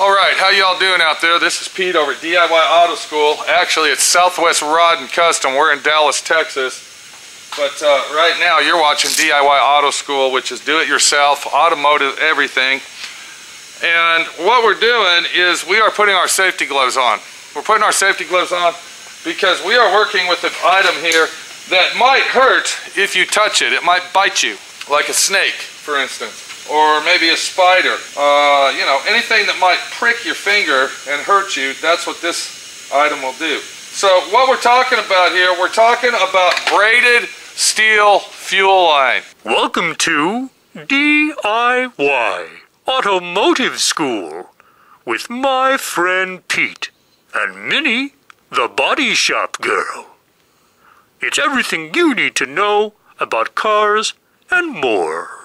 All right, how y'all doing out there? This is Pete over at DIY Auto School. Actually, it's Southwest Rod and Custom. We're in Dallas, Texas. But uh, right now, you're watching DIY Auto School, which is do-it-yourself, automotive, everything. And what we're doing is we are putting our safety gloves on. We're putting our safety gloves on because we are working with an item here that might hurt if you touch it. It might bite you, like a snake, for instance or maybe a spider. Uh, you know, anything that might prick your finger and hurt you, that's what this item will do. So what we're talking about here, we're talking about braided steel fuel line. Welcome to DIY Automotive School with my friend Pete and Minnie, the body shop girl. It's everything you need to know about cars and more.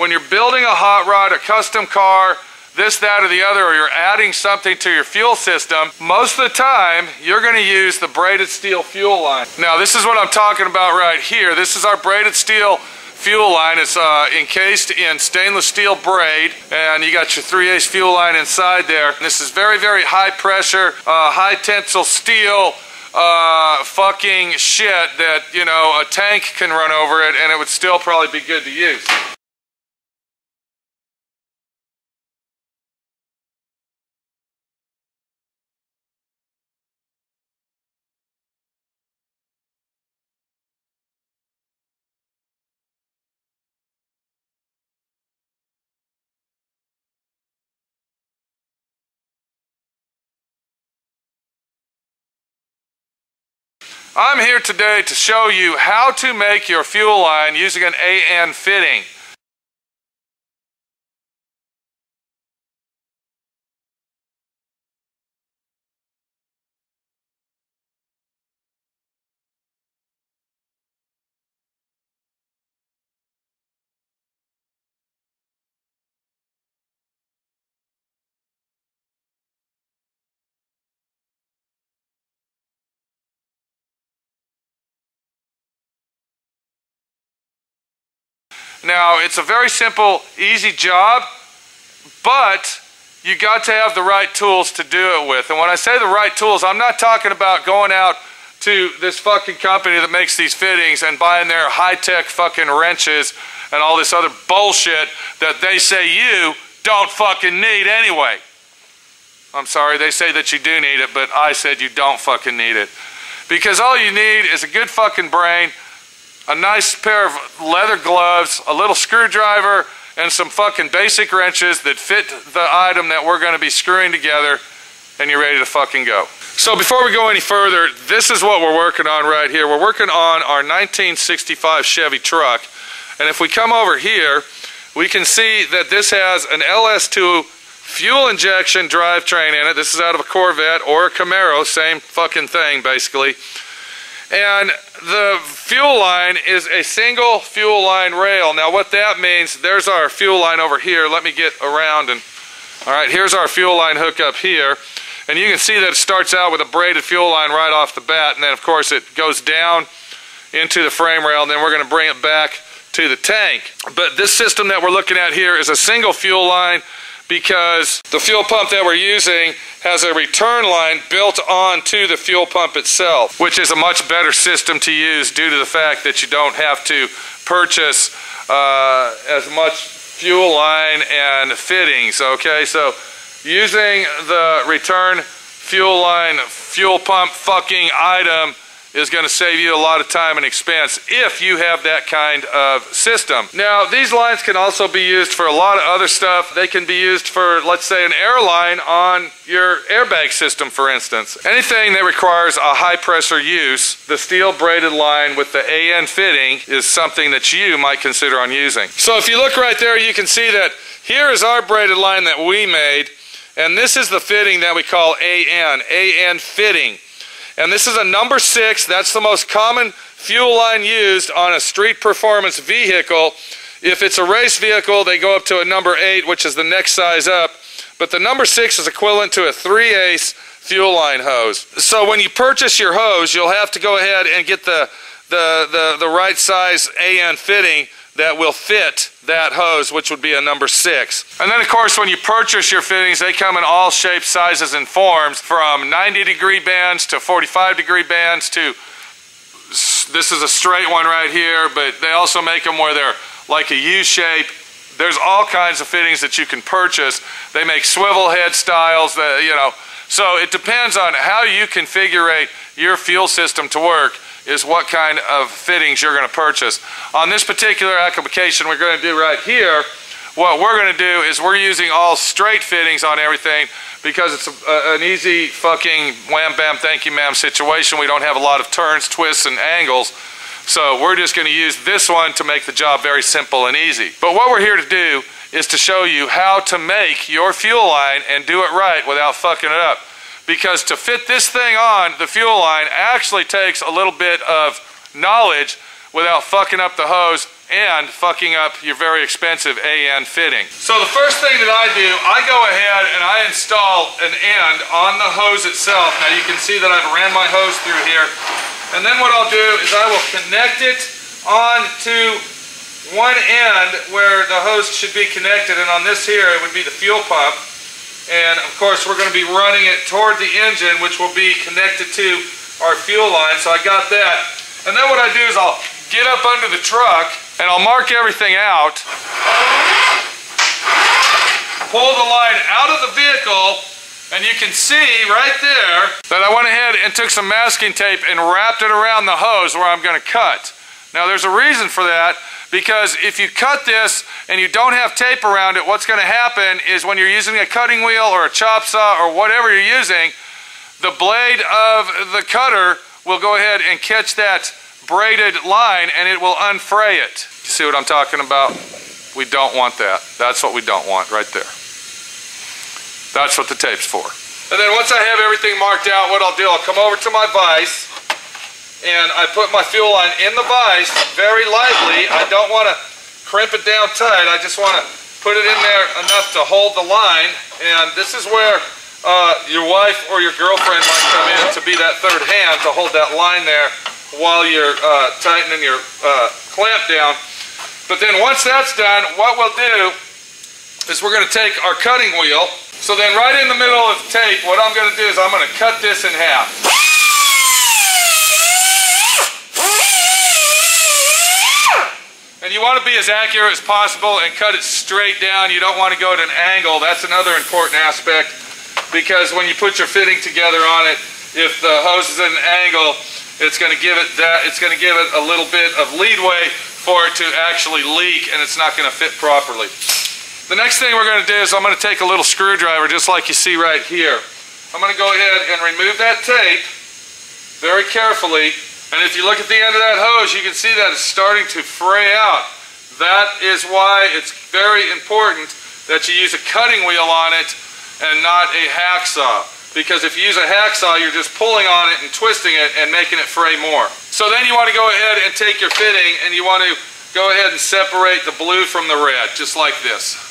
When you're building a hot rod, a custom car, this, that, or the other, or you're adding something to your fuel system, most of the time, you're gonna use the braided steel fuel line. Now, this is what I'm talking about right here. This is our braided steel fuel line. It's uh, encased in stainless steel braid, and you got your 3 8 fuel line inside there. And this is very, very high pressure, uh, high tensile steel, uh, fucking shit that, you know, a tank can run over it and it would still probably be good to use. I'm here today to show you how to make your fuel line using an AN fitting. Now, it's a very simple, easy job, but you got to have the right tools to do it with. And when I say the right tools, I'm not talking about going out to this fucking company that makes these fittings and buying their high-tech fucking wrenches and all this other bullshit that they say you don't fucking need anyway. I'm sorry, they say that you do need it, but I said you don't fucking need it. Because all you need is a good fucking brain, a nice pair of leather gloves, a little screwdriver, and some fucking basic wrenches that fit the item that we're going to be screwing together, and you're ready to fucking go. So before we go any further, this is what we're working on right here. We're working on our 1965 Chevy truck, and if we come over here, we can see that this has an LS2 fuel injection drivetrain in it. This is out of a Corvette or a Camaro, same fucking thing basically. And the fuel line is a single fuel line rail. Now what that means, there's our fuel line over here. Let me get around and, all right, here's our fuel line hook up here. And you can see that it starts out with a braided fuel line right off the bat. And then of course it goes down into the frame rail and then we're gonna bring it back to the tank. But this system that we're looking at here is a single fuel line because the fuel pump that we're using has a return line built onto the fuel pump itself, which is a much better system to use due to the fact that you don't have to purchase uh, as much fuel line and fittings, okay? So using the return fuel line fuel pump fucking item is going to save you a lot of time and expense if you have that kind of system. Now, these lines can also be used for a lot of other stuff. They can be used for, let's say, an airline on your airbag system, for instance. Anything that requires a high pressure use, the steel braided line with the AN fitting is something that you might consider on using. So if you look right there, you can see that here is our braided line that we made And this is the fitting that we call AN, AN fitting. And this is a number six, that's the most common fuel line used on a street performance vehicle. If it's a race vehicle, they go up to a number eight, which is the next size up. But the number six is equivalent to a 3 ace fuel line hose. So when you purchase your hose, you'll have to go ahead and get the, the, the, the right size AN fitting that will fit that hose, which would be a number six. And then of course, when you purchase your fittings, they come in all shapes, sizes, and forms from 90 degree bands to 45 degree bands to, this is a straight one right here, but they also make them where they're like a U shape there's all kinds of fittings that you can purchase. They make swivel head styles, that, you know. So it depends on how you configure your fuel system to work is what kind of fittings you're going to purchase. On this particular application we're going to do right here, what we're going to do is we're using all straight fittings on everything because it's a, an easy fucking wham bam thank you ma'am situation. We don't have a lot of turns, twists, and angles. So we're just going to use this one to make the job very simple and easy. But what we're here to do is to show you how to make your fuel line and do it right without fucking it up. Because to fit this thing on the fuel line actually takes a little bit of knowledge without fucking up the hose and fucking up your very expensive AN fitting. So the first thing that I do, I go ahead and I install an end on the hose itself. Now you can see that I've ran my hose through here and then what I'll do is I will connect it onto one end where the hose should be connected. And on this here, it would be the fuel pump. And of course, we're going to be running it toward the engine, which will be connected to our fuel line. So I got that. And then what I do is I'll get up under the truck and I'll mark everything out. Pull the line out of the vehicle and you can see right there that I went ahead and took some masking tape and wrapped it around the hose where I'm going to cut. Now there's a reason for that because if you cut this and you don't have tape around it, what's going to happen is when you're using a cutting wheel or a chop saw or whatever you're using, the blade of the cutter will go ahead and catch that braided line and it will unfray it. You see what I'm talking about? We don't want that. That's what we don't want right there. That's what the tape's for. And then once I have everything marked out, what I'll do, I'll come over to my vise and I put my fuel line in the vise very lightly. I don't want to crimp it down tight. I just want to put it in there enough to hold the line. And this is where uh, your wife or your girlfriend might come in to be that third hand to hold that line there while you're uh, tightening your uh, clamp down. But then once that's done, what we'll do is we're going to take our cutting wheel so then right in the middle of the tape, what I'm going to do is I'm going to cut this in half. And you want to be as accurate as possible and cut it straight down. You don't want to go at an angle. That's another important aspect because when you put your fitting together on it, if the hose is at an angle, it's going to give it that it's going to give it a little bit of leadway for it to actually leak and it's not going to fit properly. The next thing we're going to do is I'm going to take a little screwdriver just like you see right here. I'm going to go ahead and remove that tape very carefully and if you look at the end of that hose you can see that it's starting to fray out. That is why it's very important that you use a cutting wheel on it and not a hacksaw because if you use a hacksaw you're just pulling on it and twisting it and making it fray more. So then you want to go ahead and take your fitting and you want to go ahead and separate the blue from the red just like this.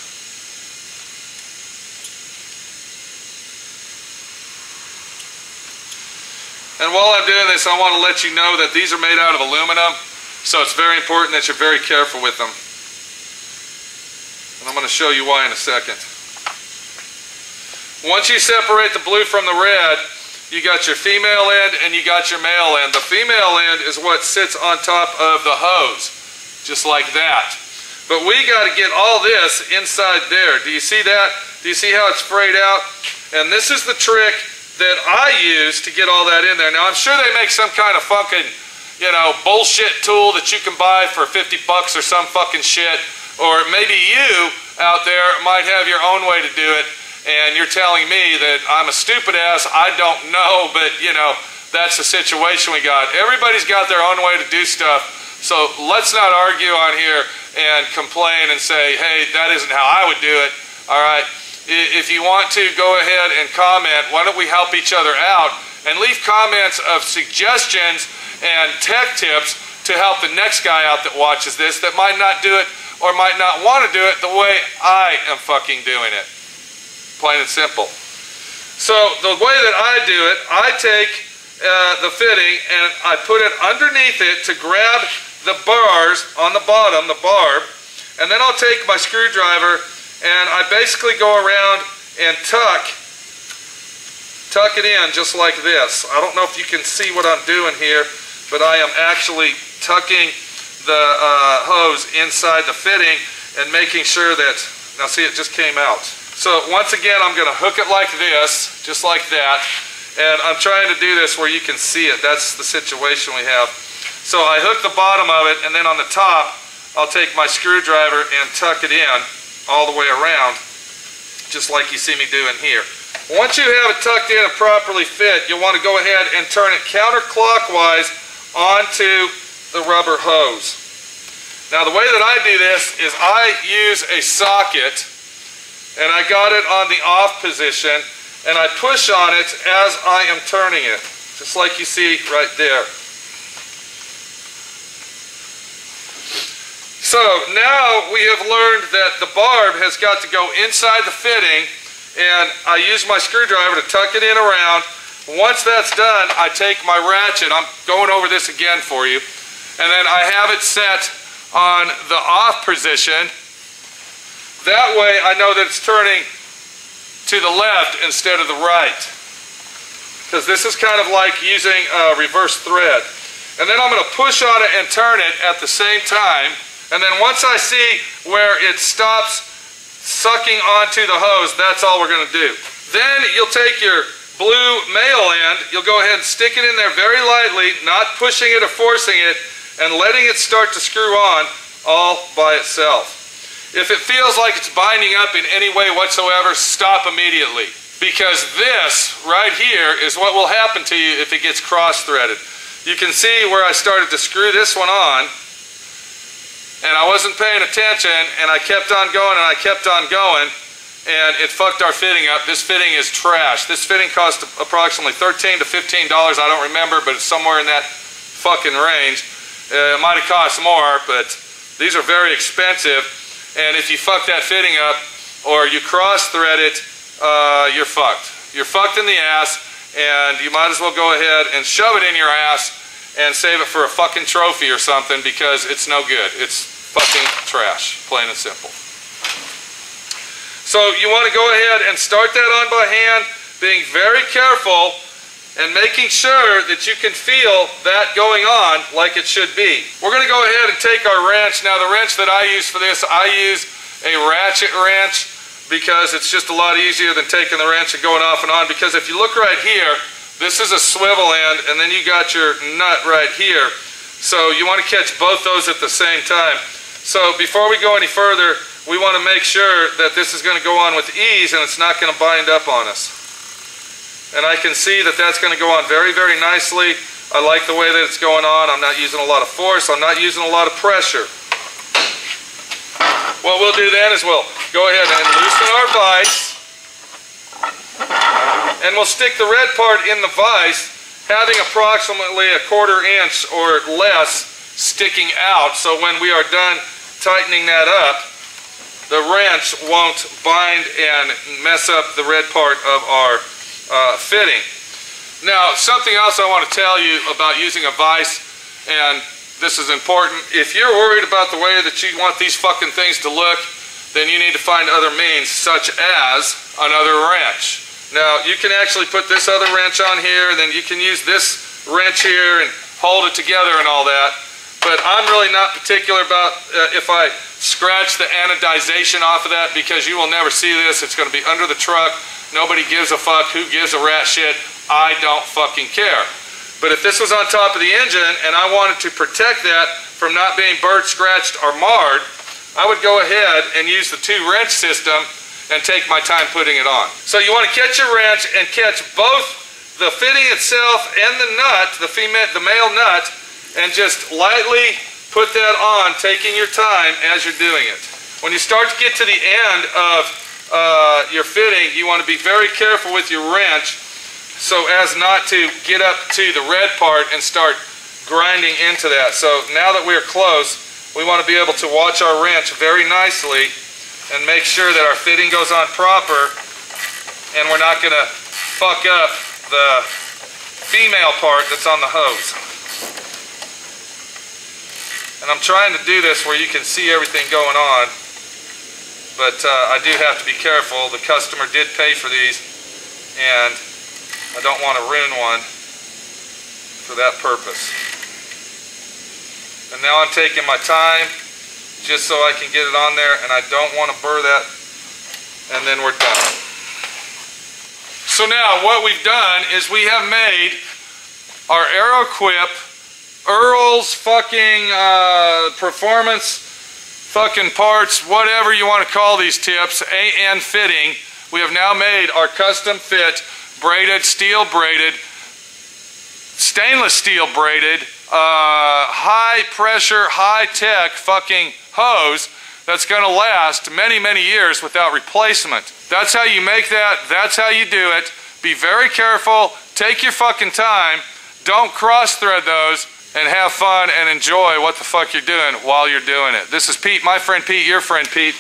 And while I'm doing this, I want to let you know that these are made out of aluminum, so it's very important that you're very careful with them. And I'm going to show you why in a second. Once you separate the blue from the red, you got your female end and you got your male end. The female end is what sits on top of the hose, just like that. But we got to get all this inside there. Do you see that? Do you see how it's frayed out? And this is the trick that I use to get all that in there. Now, I'm sure they make some kind of fucking, you know, bullshit tool that you can buy for 50 bucks or some fucking shit. Or maybe you out there might have your own way to do it, and you're telling me that I'm a stupid ass, I don't know, but, you know, that's the situation we got. Everybody's got their own way to do stuff, so let's not argue on here and complain and say, hey, that isn't how I would do it, all right? If you want to go ahead and comment, why don't we help each other out and leave comments of suggestions and tech tips to help the next guy out that watches this that might not do it or might not want to do it the way I am fucking doing it. Plain and simple. So the way that I do it, I take uh, the fitting and I put it underneath it to grab the bars on the bottom, the barb, and then I'll take my screwdriver and I basically go around and tuck, tuck it in just like this. I don't know if you can see what I'm doing here, but I am actually tucking the uh, hose inside the fitting and making sure that, now see it just came out. So once again, I'm going to hook it like this, just like that. And I'm trying to do this where you can see it. That's the situation we have. So I hook the bottom of it, and then on the top, I'll take my screwdriver and tuck it in all the way around, just like you see me doing here. Once you have it tucked in and properly fit, you'll want to go ahead and turn it counterclockwise onto the rubber hose. Now the way that I do this is I use a socket and I got it on the off position and I push on it as I am turning it, just like you see right there. So now we have learned that the barb has got to go inside the fitting and I use my screwdriver to tuck it in around. Once that's done, I take my ratchet, I'm going over this again for you, and then I have it set on the off position. That way I know that it's turning to the left instead of the right. Because this is kind of like using a reverse thread. And then I'm going to push on it and turn it at the same time. And then once I see where it stops sucking onto the hose, that's all we're going to do. Then you'll take your blue male end, you'll go ahead and stick it in there very lightly, not pushing it or forcing it, and letting it start to screw on all by itself. If it feels like it's binding up in any way whatsoever, stop immediately. Because this right here is what will happen to you if it gets cross-threaded. You can see where I started to screw this one on, and I wasn't paying attention, and I kept on going and I kept on going, and it fucked our fitting up. This fitting is trash. This fitting cost approximately 13 to $15. I don't remember, but it's somewhere in that fucking range. Uh, it might have cost more, but these are very expensive. And if you fuck that fitting up, or you cross thread it, uh, you're fucked. You're fucked in the ass, and you might as well go ahead and shove it in your ass and save it for a fucking trophy or something because it's no good. It's fucking trash, plain and simple. So you want to go ahead and start that on by hand, being very careful and making sure that you can feel that going on like it should be. We're going to go ahead and take our wrench. Now the wrench that I use for this, I use a ratchet wrench because it's just a lot easier than taking the wrench and going off and on because if you look right here, this is a swivel end and then you got your nut right here. So you want to catch both those at the same time. So before we go any further, we want to make sure that this is going to go on with ease and it's not going to bind up on us. And I can see that that's going to go on very, very nicely. I like the way that it's going on. I'm not using a lot of force. I'm not using a lot of pressure. What we'll do then is we'll go ahead and loosen our vise. And we'll stick the red part in the vise, having approximately a quarter inch or less sticking out. So when we are done tightening that up, the wrench won't bind and mess up the red part of our uh, fitting. Now, something else I want to tell you about using a vise, and this is important. If you're worried about the way that you want these fucking things to look, then you need to find other means, such as another wrench. Now, you can actually put this other wrench on here, and then you can use this wrench here and hold it together and all that. But I'm really not particular about uh, if I scratch the anodization off of that because you will never see this. It's going to be under the truck. Nobody gives a fuck. Who gives a rat shit? I don't fucking care. But if this was on top of the engine and I wanted to protect that from not being bird scratched, or marred, I would go ahead and use the two wrench system and take my time putting it on. So you want to catch your wrench and catch both the fitting itself and the nut, the female, the male nut, and just lightly put that on, taking your time as you're doing it. When you start to get to the end of uh, your fitting, you want to be very careful with your wrench so as not to get up to the red part and start grinding into that. So now that we're close, we want to be able to watch our wrench very nicely and make sure that our fitting goes on proper and we're not going to fuck up the female part that's on the hose. And I'm trying to do this where you can see everything going on, but uh, I do have to be careful. The customer did pay for these and I don't want to ruin one for that purpose. And now I'm taking my time just so I can get it on there and I don't want to burr that and then we're done. So now what we've done is we have made our Aeroquip Earl's fucking uh, performance fucking parts, whatever you want to call these tips, AN fitting. We have now made our custom fit braided, steel braided, stainless steel braided, uh, high pressure, high tech fucking hose that's going to last many, many years without replacement. That's how you make that. That's how you do it. Be very careful. Take your fucking time. Don't cross thread those and have fun and enjoy what the fuck you're doing while you're doing it. This is Pete, my friend Pete, your friend Pete,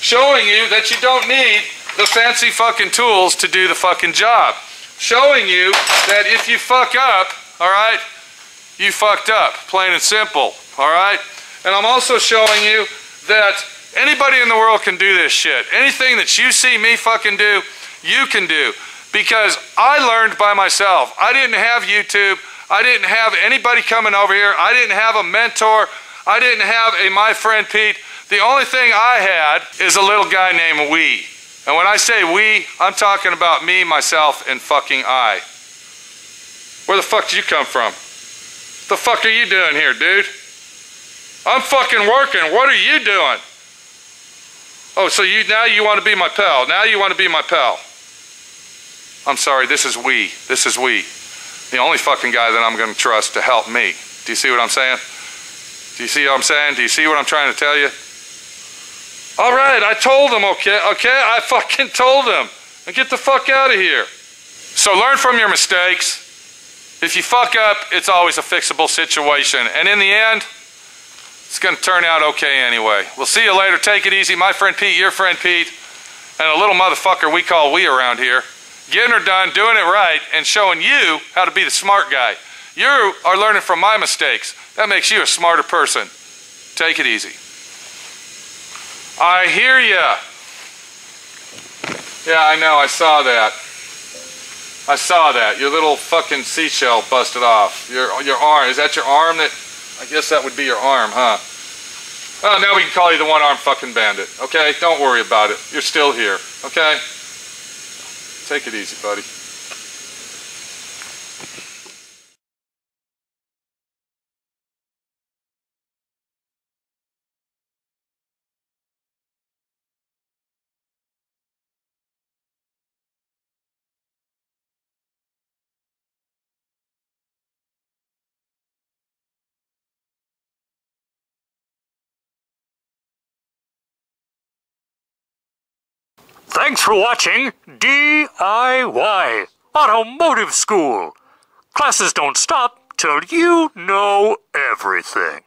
showing you that you don't need the fancy fucking tools to do the fucking job. Showing you that if you fuck up, all right, you fucked up, plain and simple, all right? And I'm also showing you that anybody in the world can do this shit. Anything that you see me fucking do, you can do. Because I learned by myself. I didn't have YouTube. I didn't have anybody coming over here. I didn't have a mentor. I didn't have a my friend Pete. The only thing I had is a little guy named We. And when I say we, I'm talking about me, myself, and fucking I. Where the fuck did you come from? The fuck are you doing here, dude? I'm fucking working. What are you doing? Oh, so you now you want to be my pal. Now you want to be my pal. I'm sorry, this is we. This is we. The only fucking guy that I'm going to trust to help me. Do you see what I'm saying? Do you see what I'm saying? Do you see what I'm trying to tell you? All right, I told him, okay? Okay, I fucking told him. And get the fuck out of here. So learn from your mistakes. If you fuck up, it's always a fixable situation. And in the end, it's going to turn out okay anyway. We'll see you later. Take it easy. My friend Pete, your friend Pete, and a little motherfucker we call we around here. Getting her done, doing it right, and showing you how to be the smart guy. You are learning from my mistakes. That makes you a smarter person. Take it easy. I hear ya. Yeah, I know. I saw that. I saw that. Your little fucking seashell busted off. Your your arm. Is that your arm that I guess that would be your arm, huh? Oh, now we can call you the one-armed fucking bandit. Okay? Don't worry about it. You're still here. Okay? Take it easy, buddy. Thanks for watching DIY Automotive School. Classes don't stop till you know everything.